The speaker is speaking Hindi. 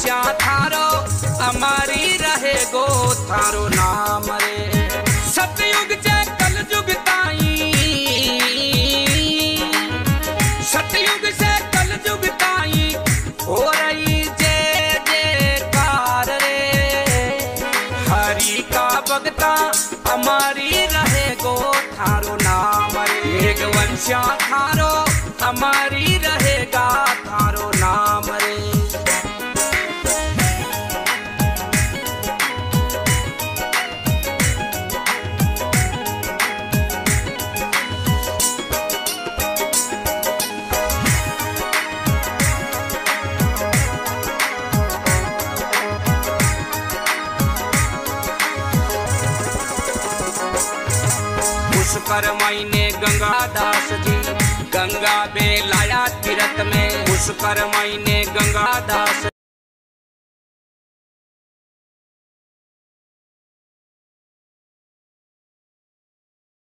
वंशा थारो हमारी रहे गो थारो नाम रे। सतयुग से कल युग ताई, सतयुग से कल युग ताई हो रही जे जे जयकार रे। हरि का भगता हमारी रहे गो थारो नाम रे। एक वंशा थारो हमारी पुष्कर मैने गंगा दास जी। गंगा बे लाया तीरथ में। पुष्कर मैने गंगा दास